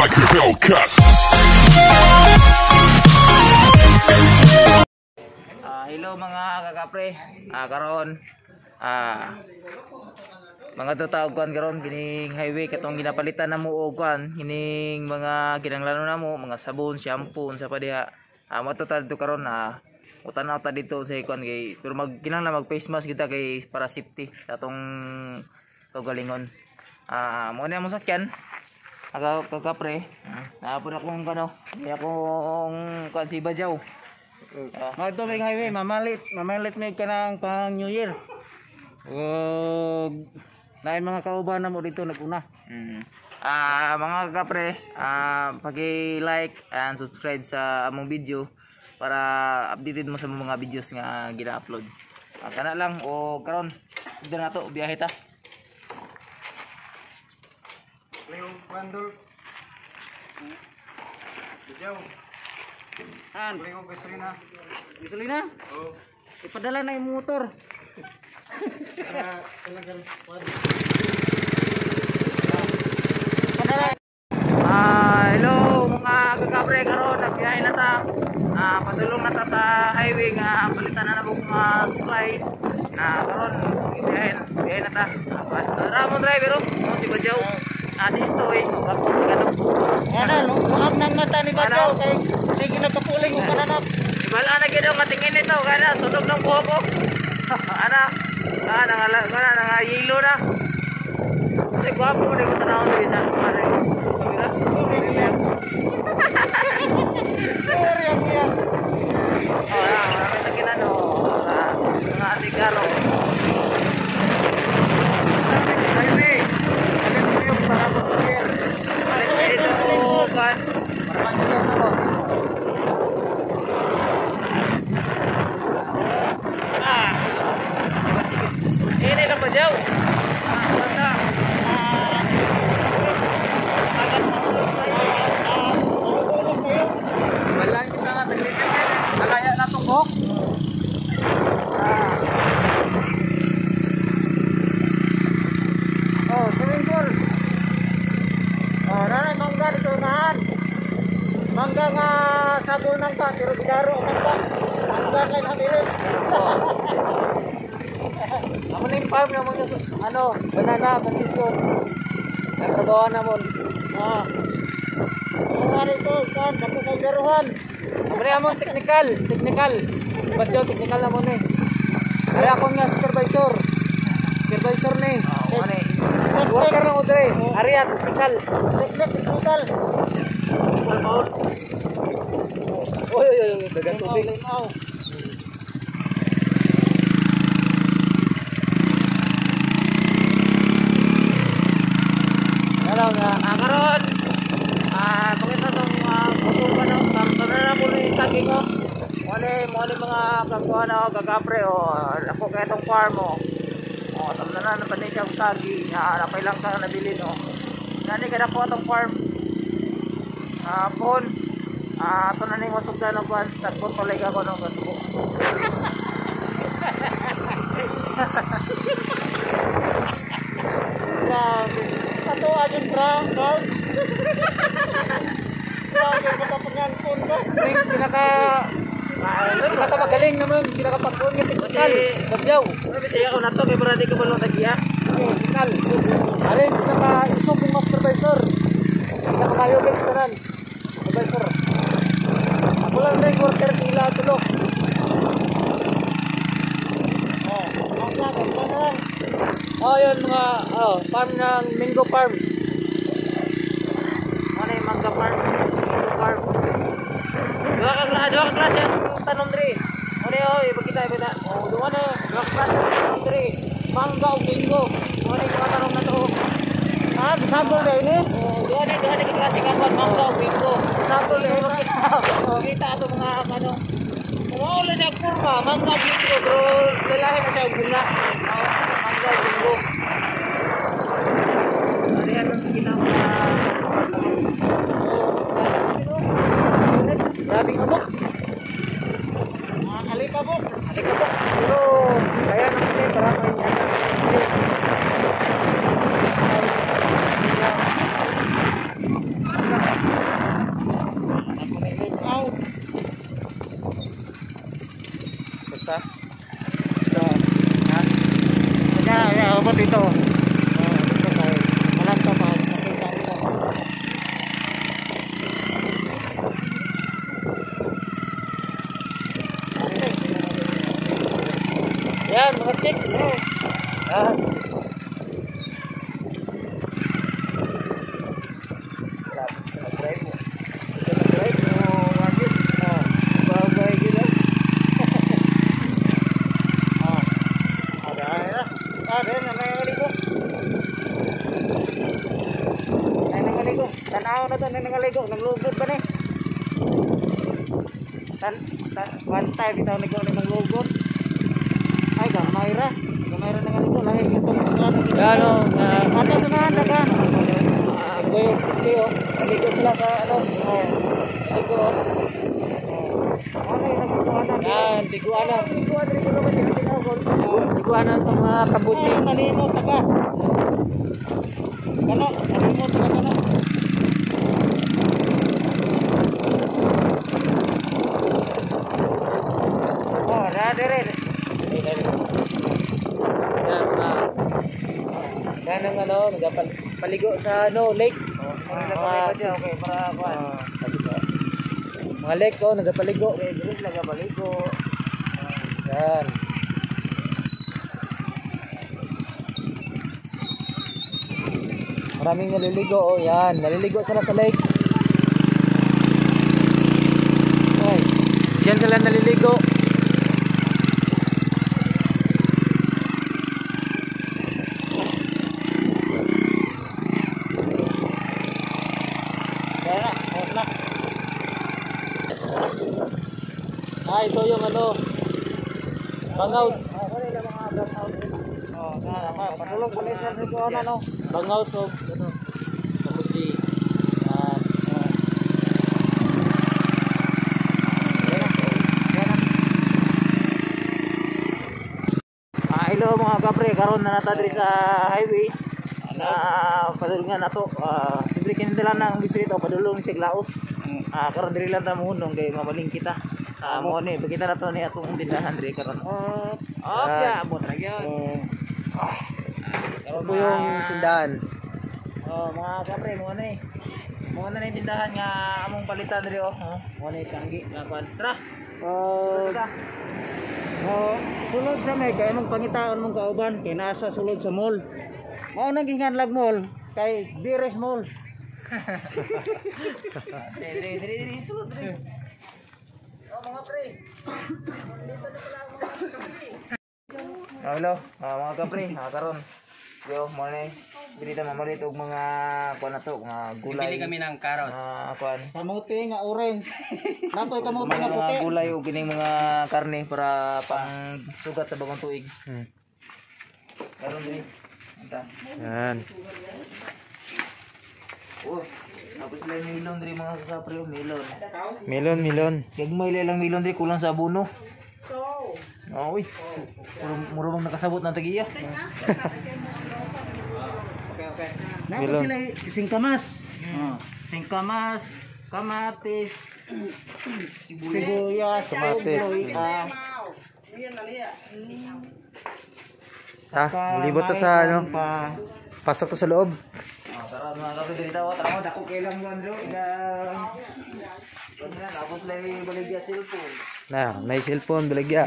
like a Hellcat. Ah, hello mga kakapre. Ah, karon ah mga tutawag kuan karon kining highway katong ginapalitan namo og kuan kining mga kinahanglan namo mga sabon, shampoo sa pa. Ah, mo total to karon ah utanaw ta dito sa kuan kay pero mag kinahanglan mag face mask kita kay para safety sa atong kagalingon. Ah, mo na mo sakyan. Aga kakapre. Napon akong kano, ni akong kuan si Bajaw. Ah. Ito may highway, mamalit. Mamalit may ka ng pang New Year. Ug naay mga kauban na mo dito naguna. Mm. Ah, mga kapre, ah paki-like and subscribe sa among video para updated mo sa mga videos nga gina-upload. Ah, kana lang o karon dito na to biyahe ta. Pandol. Bijaw. Han, Leo gasolina. Gasolina? Oo. Ipadala na yung motor. Sa salagan. Ah, hello mga kakapre karon nagbiyahe na ta. Ah, padulong na ta sa highway nga palitan na nabong mga supply. Ah, karon biyahe biyahe na ta. Ah, Ramon driver oh, oh, si Bajaw. Ah, si Stoy, oh, ako si Kanok. Ano, no? Mahap ng mata ni Bajaw kay sige nagkapuling ko kananap. Ibala na gid ang matingin nito kana sunog ng buhok ko. ana, ana nga kana nga yelo na. Ay gwapo mo ko tanaw diri sa kamera. Kamera. Sorry ang yan. Oh, ah, marami sa kinano. Ah, Mga atikaro. Highway. Ano yung para mag-clear? Balik dito kan. Para mag-clear na mo. Ah. Ini lang ba jaw? Ah, bata. Wala kita nga taglitin Malaya na itong buhok. Oh, swimming pool. Oh, nanay mangga dito unahan. Mangga nga sagunan pa, pero bigaro ang mangga. Mangga kay namilit. Amo na yung farm na mga ano, banana, plantation. Natrabaho na mo. Ah. Ang ano ito, kan, naku kay garuhan. Amo na amon technical, technical. Badyo technical na mo ni. Ari ako nga supervisor. Supervisor ni. Oh, ano eh. Worker lang ko dre. Ari at technical. Technical. Oy oy oy, dagan tubig. Hello nga. Ah, karon. Ah, pakita tong uh, kutuban no. Tamtan na ko ni tagi ko. Mone, mone mga kagkuha na ako gagapre o ako kaya tong farm mo. O, tamtan na na pa ni siya usagi. Ah, napay lang ka nabili no. Nani kada ko tong farm. Ah, pon. Ah, to na ni wasog na no kwan. Sagpon ko like ako no kasubo. Grabe. Ato agin bra, guys. Grabe ka pa pangangkon ba? Pinaka pinaka magaling naman, pinaka pagkuhan nga technical. Badyaw. Ano bisaya ko na to kay brady ko balong tagiya. Technical. Are pinaka isog ng supervisor. Pinaka kayo big tanan. Supervisor. Ako lang rin worker nila tulo. Oh, ano Oh, yun mga oh, farm ng Mingo Farm. Ano yung mangga farm? Mangga farm. Dua ka klase, dua ka klase ang tanom diri. Ano yung, oy, pagkita, ipita. Oh, dua na, dua ka klase ang tanom diri. Mangga o bingo. Ano yung mga tanom na to? Ah, sabol na ini. Oh, dua na, dua na yung klase kang mangga o bingo. Sabol na ini. Kita ito mga ano. Mawala siya kurma, mangga o bingo, pero lalahi na siya o gula. Oh, mangga o bingo. Ano yan ang kita mga Grabe ka po. Mga kalipabok. Alikabok. Pero kaya naman para may Dito. Ah, dito tayo. Walang tamaan. Nakita mo. Yan, mga chicks. Ah. Nag-drive mo. Ito nag-drive mo, Wagit. Ah, babay gila. Ah. Ada ya. Ada na may ngaligo. Ay nangaligo. Tanaw na to na nangaligo. Naglugod ba ni? Tan tan one time bitaw nigo ni naglugod. Ay gamay ra. Gamay ra nangaligo lahi ito ano. Na ato sa mga dagan. Ah, boy, tiyo. Naligo sila sa ano. Nagkukuhanan? Yan, tiguanan. Tiguanan sa mga kabuti. Malimot ka. Kano? Malimot ka kano? Oh, rade rin. Yan, mga ano, nagpaligo sa ano, lake. Mga okay, para kuan. Mga lake oh, nagpaligo. Okay, nagpaligo. Yan. Maraming naliligo oh, yan. Naliligo sila sa lake. Ay, diyan sila naliligo. Kaya na, off na. Ah, ito yung ano, Banghaus. Oh, na, na, patulog pa rin sa ko ano, Banghaus of ano, Kamuti. Yan. oh. Na, yan na. Ah, hello mga kapre, karon na nata diri sa highway. Na padulungan nato. Ah, siyempre kinindala nang distrito padulong ni Siglaos. Ah, karon diri lang ta mohunong kay mabaling kita. Ah, mo ni pagkita na to ni atong tindahan diri karon. Oh, okay, abot ra gyud. Karon yung tindahan. Oh, mga kapre, mo ni. Mo na ni tindahan nga among palitan diri oh. Oh, mo ni tanggi nga kwan. Tara. Oh, Oh, sulod sa may kay mong pangitaon mong kauban kay nasa sulod sa mall. Mao nang ginganlag mall kay Dires Mall. Diri diri sulod diri. Oh mga pre. Dito na pala mga kapre. Oh, hello, ah, mga kapre, ah, karon. Yo, mo ni dili ta mamalit og mga kuan na to, mga gulay. Bili kami ng carrot. Ah, kuan. Kamuti nga orange. Napoy kamuti Mga, mga gulay o kining mga karne para pang sugat sa bagong tuig. Hmm. Karon diri. Anta. Yan. Oh, tapos sila yung milon diri mga kasapre o milon. Melon, melon. Gagmay lang milon diri kulang sa abono. Oh, uy. Muro bang nakasabot ng tagiya. Melon. sila singkamas. Oh. Singkamas, kamatis, sibuyas, kamatis. Ah, Ha? Libot to sa ano? Pa. Pasok to sa loob. Tara mga diri tawo, tara mo dako kay lang dro. Ila. Ganyan, tapos lang yung baligya cellphone. Na, may cellphone, balagya.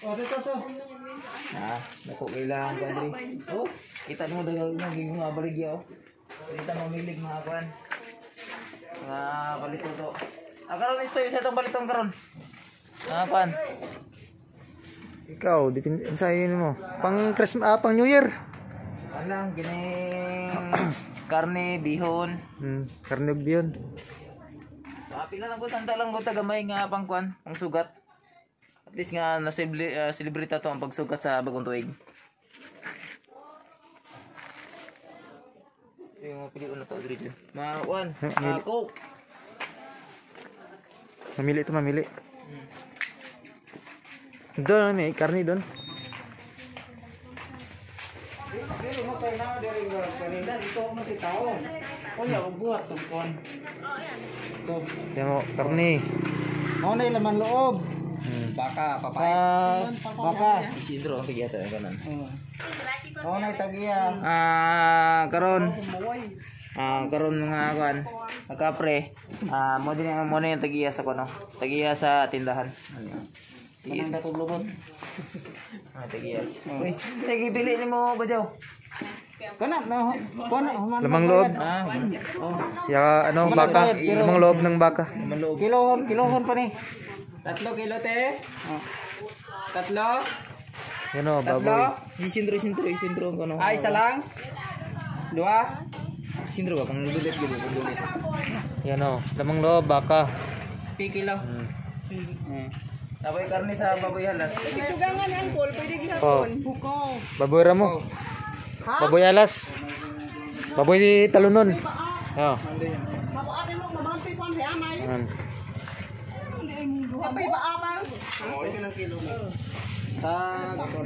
Oh, to, to, to. Ah, dako kay lang yan diri. Oh, kita mo dagang yung mga baligya oh. Kita mamilig mga kuan. Mga balito to. Ah, karon isto yung sa itong balitong karon. Mga kuan. Ikaw, dipin sa yun mo. Pang Christmas, ah, pang New Year. Alang, gining karne, bihon. Hmm, karne ug biyon. Ah, pila lang ko santa lang ko tagamay nga pangkuan, pang sugat. At least nga na uh, to ang pagsugat sa bagong tuig. Yung pili na to diri dyan. Mga one, ah, coke. Mamili to, mamili. Doon, may karne doon. Mo kay na diri nga kanina dito mo si tao. O ya buhat tong kon. To. Yan mo, karne. Mo na laman loob. Baka, papay. baka. Isidro ang tigiya to kanon. Oo na tagiya. Ah, karon. Ah, karon mga kuan. Kapre. Ah, mo din mo na yung tagiya sa kuno. Tagiya sa tindahan. Manang datog lubot. Ah, tagiya. Sige bili nimo bajaw. Kana na kana human. Lamang loob. Ah, Ya, ano, baka. Lamang loob ng baka. Kilohon, kilohon pa ni. Tatlo kilo te. Oh. Tatlo. Yan o, Tatlo. baboy. Isindro, isindro, isindro ang kuno. Ah, isa lang. Dua. Isindro ba pang dulit gid, pang dulit. Yan o, lamang loob, baka. Pi kilo. Hmm. Hmm. Tapos karne sa baboy halas. Oh. Baboy ramo. Baboy alas. Baboy talunon. Oh. Yan. Sa ako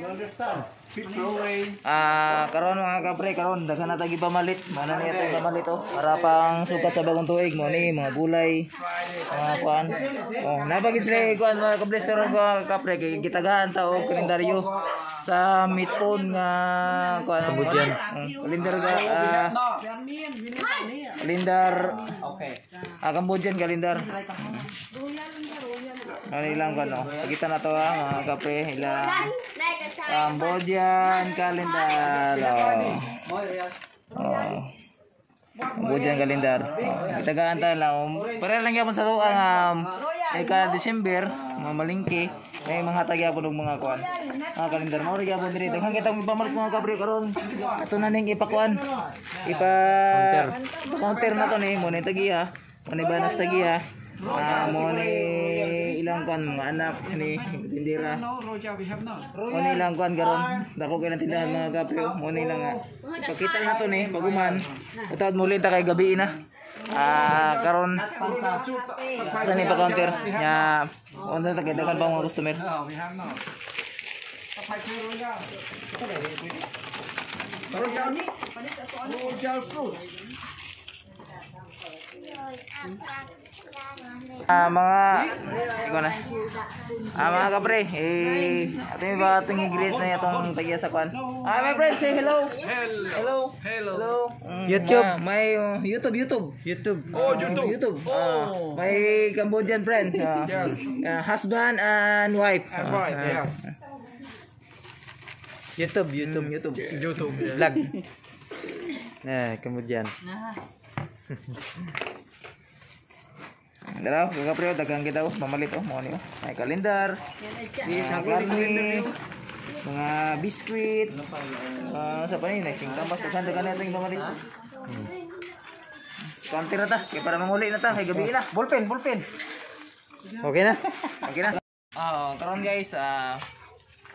na. Kilo. Ah, karon mga kapre, karon daghan na tagi pamalit. Mana niya tagi pamalit oh. Para pang sukat sa bagong tuig mo ni mga gulay, mga kuan. Oh, napagid sila kuan mga kables karon ko kapre kay gitagaan ta og kalendaryo sa mitpon nga kuan Kambodyan. Kalendar ga ah, kalendar Okay. ah Cambodian kalendar. Ano ilang kuan oh. Kita na to ah, mga kapre ilang Cambodian calendar. Oh. Oh. Cambodian calendar. Oh. Tagaan tayo lang. Pare lang yapon sa to ang um, ika December, mga malingki. May mga tagyapon og mga kuan. Mga kalendar mo rin yapon diri. Daghang kita pamalit mga kabre karon. Ato na ning ipakuan. Ipa counter na to ni mo ni tagiya. Mo ni banas tagiya. Ah, mo ni ilang kuan mga anak ni tindira. Mo ni ilang kuan karon. Dako kay tindahan mga kapre. Mo ni lang nga. Pakita na to ni baguman. Utawad muli ta kay gabi na. Ah, karon sa ni pa counter nya onda ta kay daghan pa mga customer. Ah, mga ikaw na. Ah, mga kapre, eh, ato yung ba itong i-greet na itong tagiya sa kwan? Ah, my friend, say hello. Hello. Hello. Mm, YouTube. ah, may uh, YouTube, YouTube. YouTube. Oh, YouTube. YouTube. Ah, may Cambodian friend. ah, ah, husband and wife. Ah, YouTube, YouTube. YouTube. YouTube. Vlog. Eh, kemudian. Dalaw, mga kapre, dagang kita oh, mamalit oh, mga niyo. May kalendar, mga karne, mga biskwit, ah, sa pa ni, nagsing tambas, daghan dagan natin mamalit. Counter na ta, kaya para manguli na ta, kay gabi na. Ballpen, ballpen. Okay na? Okay na. Ah, karon guys, ah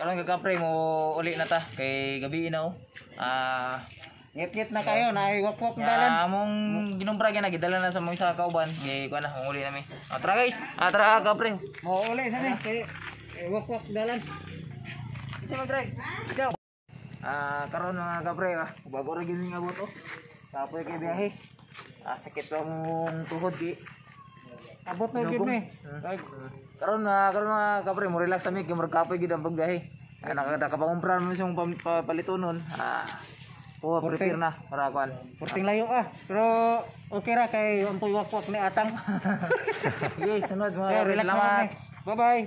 karon ka kapre mo uli na ta kay gabi na oh. Ah, Ngit-ngit na kayo, naiwakwak ng dalan. Ya, among ginumbra gyud na gidala na sa mga isa ka kauban kay kuan na manguli nami. Ah, tara guys. Ah, tara kapre. Mo uli sa ni. Kay iwakwak dalan. Isa mag Greg. Ikaw. Ah, karon mga kapre, ah, bago ra gyud ning abot oh. Kapoy kay biyahe. Ah, sakit pa mong tuhod ki. Abot na gid ni. Karon na karon mga kapre, mo relax kami kay murag kapoy gyud ang pagbiyahe. Ah, nakada ka pangumpran mo siyang pam- pa- palitonon. Oh, prepare na para kuan. Porting layo ah. Pero okay ra kay ang iwakwak ni atang. Sige, sunod mga relax. Bye-bye.